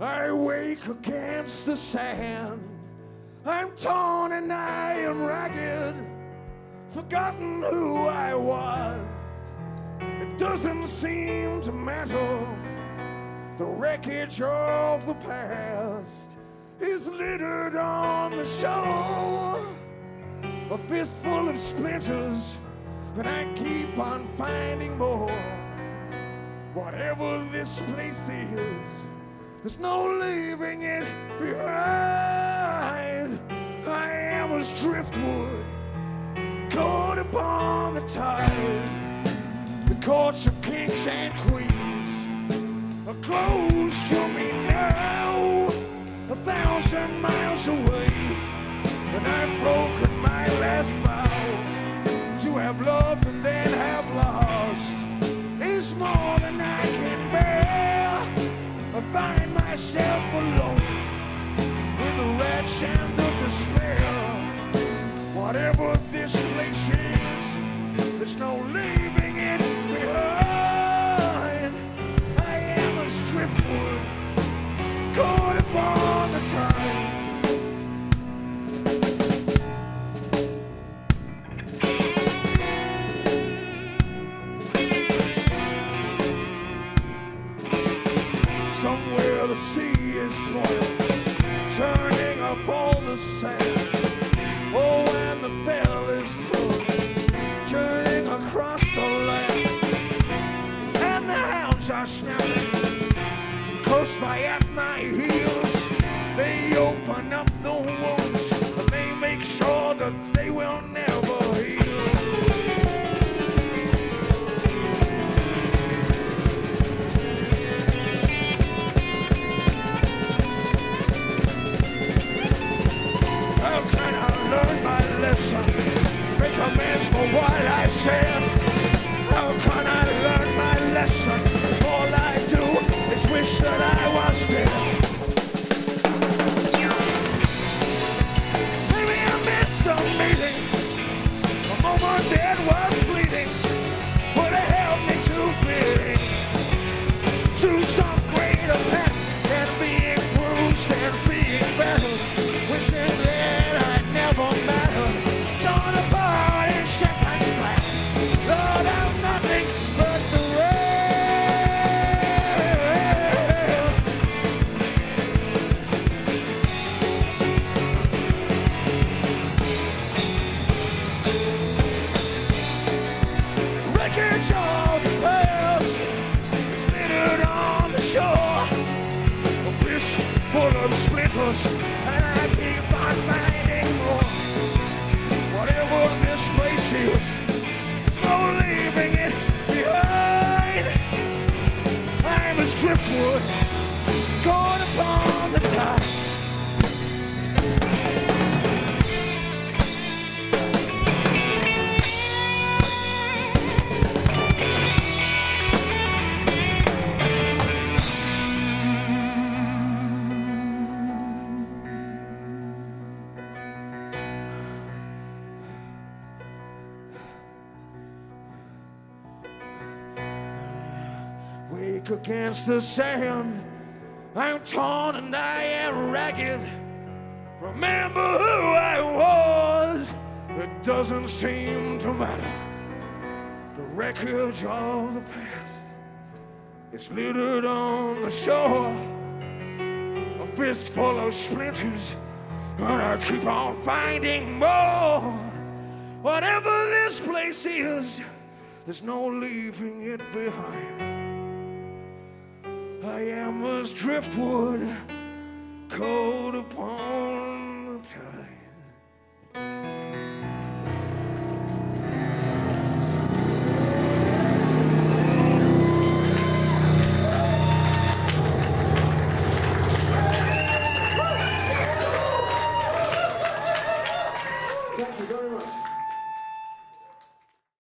I wake against the sand. I'm torn and I am ragged, forgotten who I was. It doesn't seem to matter. The wreckage of the past is littered on the shore. A fistful of splinters, and I keep on finding more. Whatever this place is, there's no leaving it behind. I am as driftwood, caught upon the tide. The courts of kings and queens are closed to me now, a thousand miles away. And I've broken Somewhere the sea is flowing, turning up all the sand. Oh, and the bell is thrown, turning across the land. And the hounds are snapping, close by at my heels. They open up the wounds, what I said. How can I learn my lesson? All I do is wish that I was dead. Maybe I missed the meeting. A moment that was fleeting would have helped me to feel to some greater path than being bruised and splinters, Against the sand. I'm torn and I am ragged. Remember who I was. It doesn't seem to matter. The wreckage of the past is littered on the shore. A fistful of splinters, and I keep on finding more. Whatever this place is, there's no leaving it behind. I am as driftwood, cold upon.